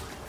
one.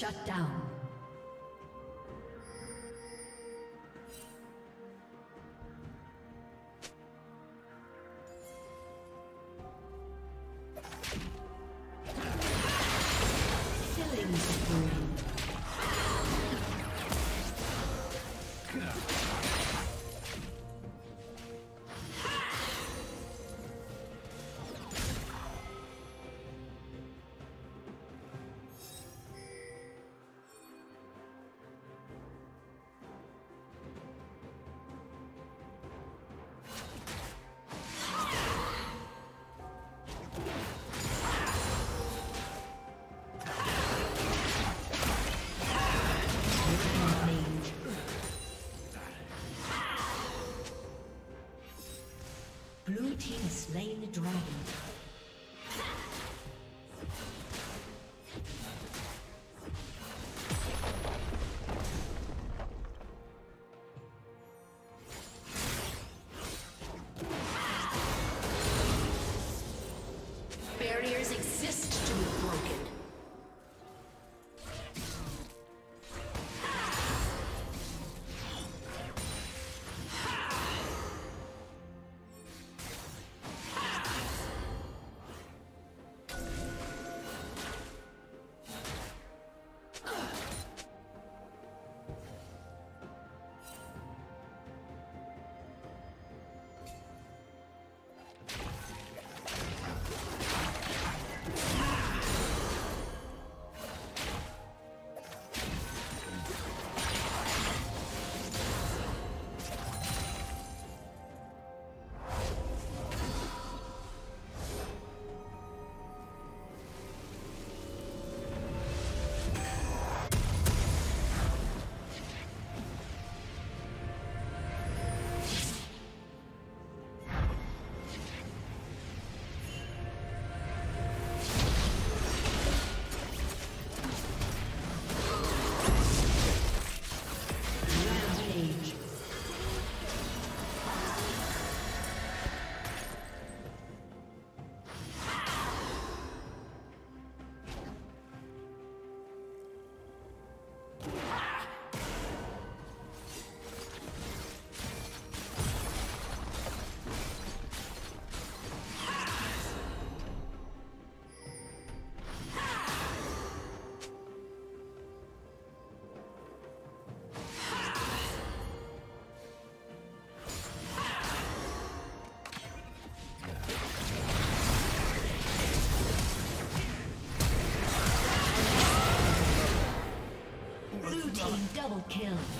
Shut down. Kill.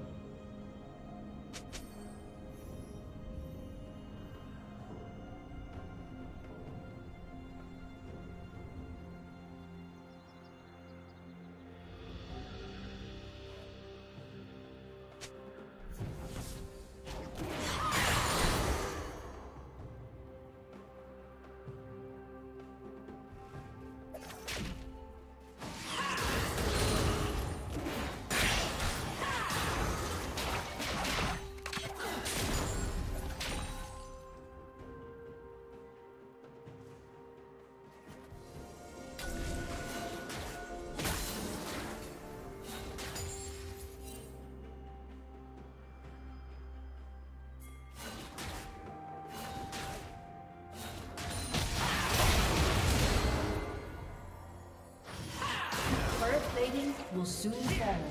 Soon fall.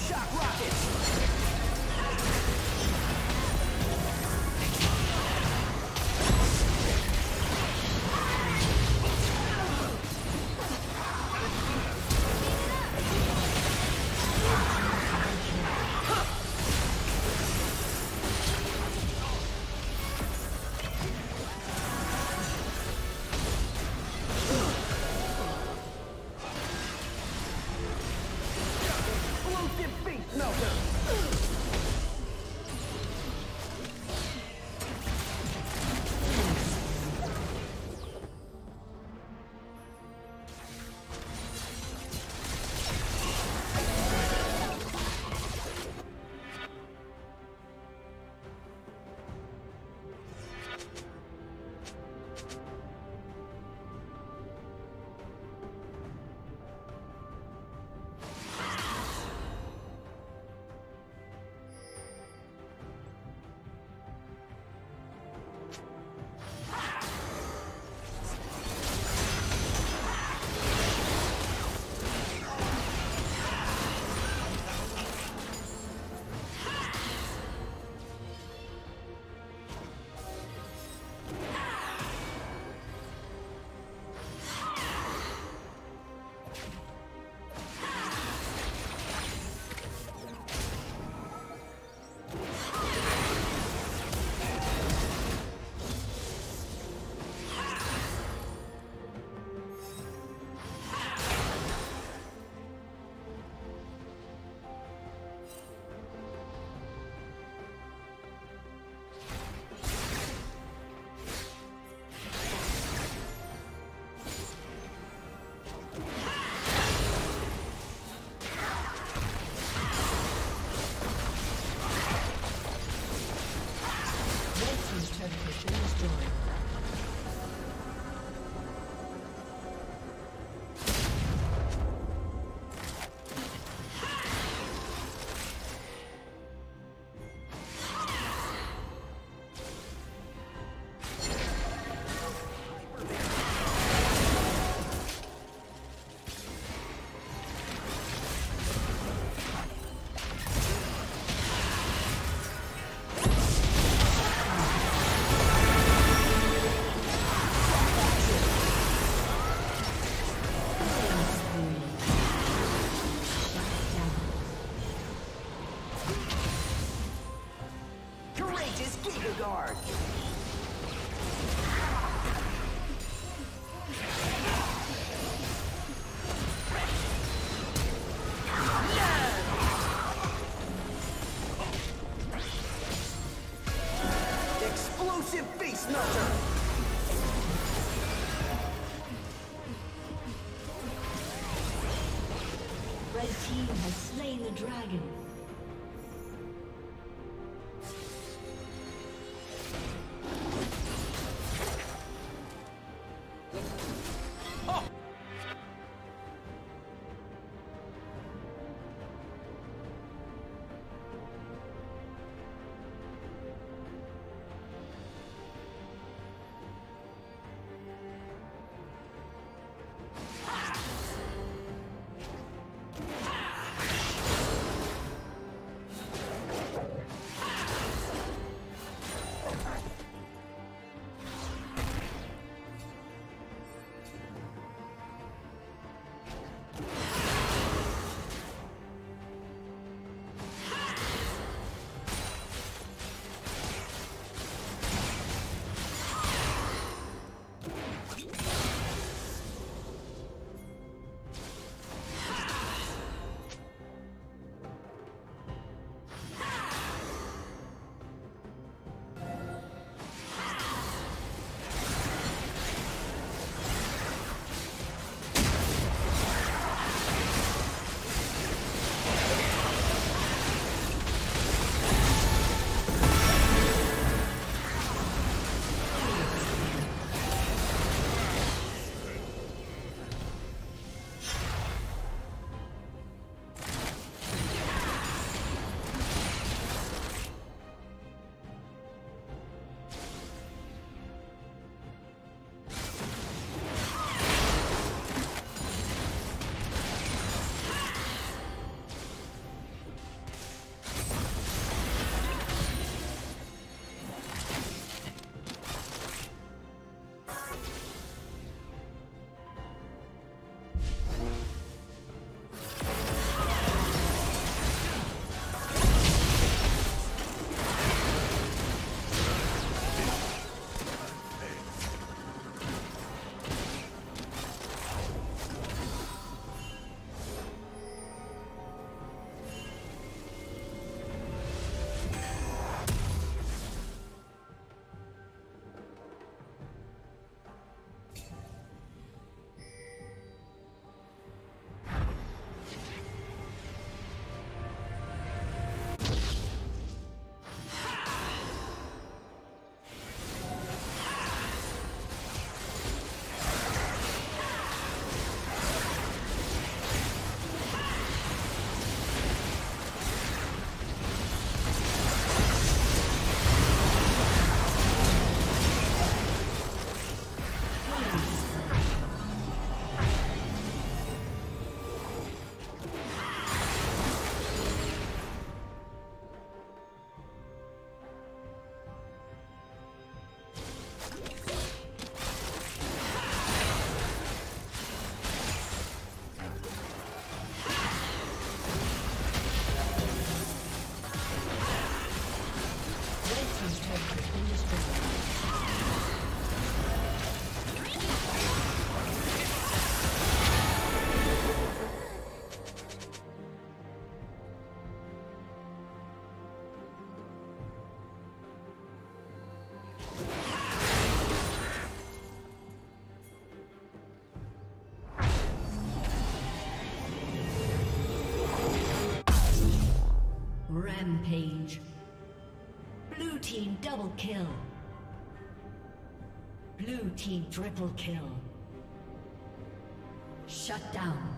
shock rockets! Dragon. Kill. Blue team triple kill. Shut down.